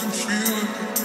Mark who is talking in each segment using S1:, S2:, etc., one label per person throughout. S1: confusion.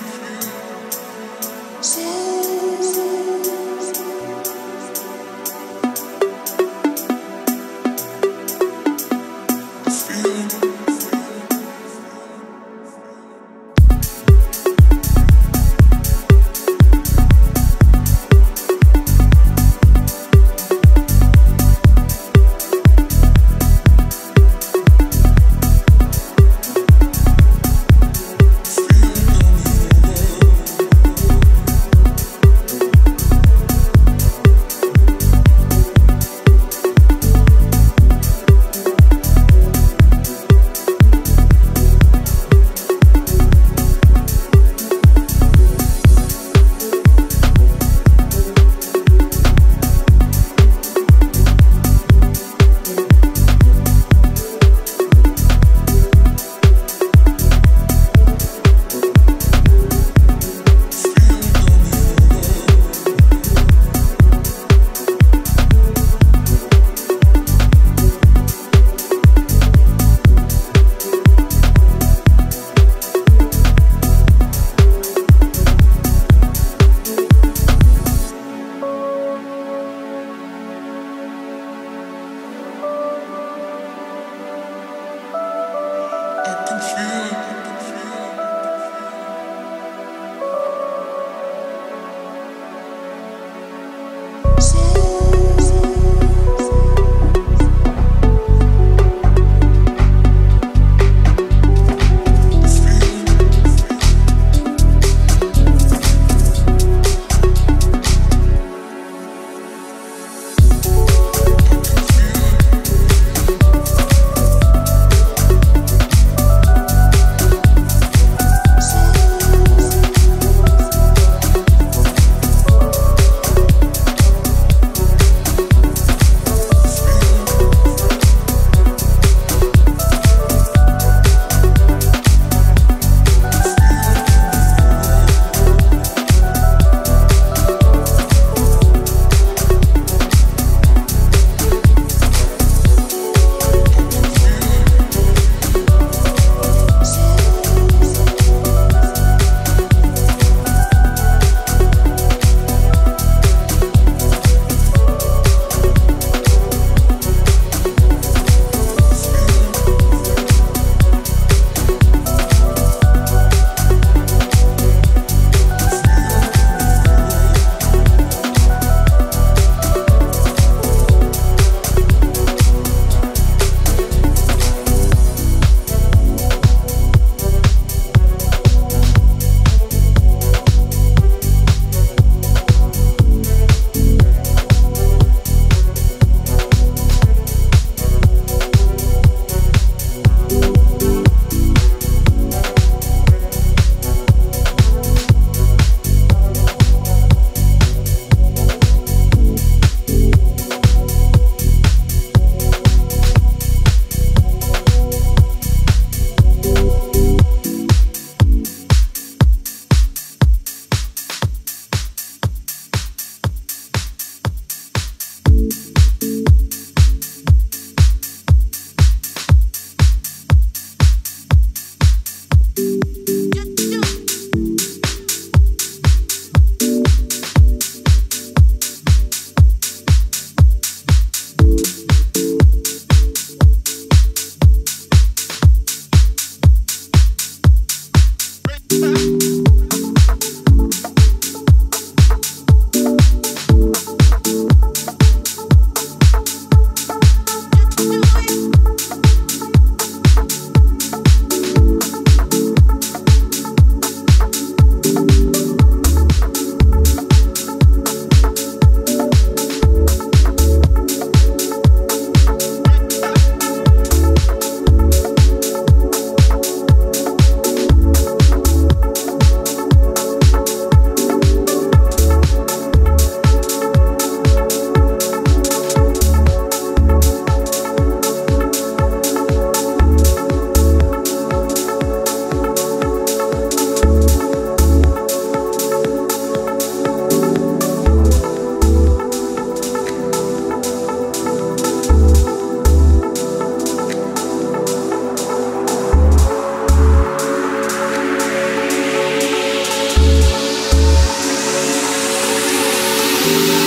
S1: Thank you.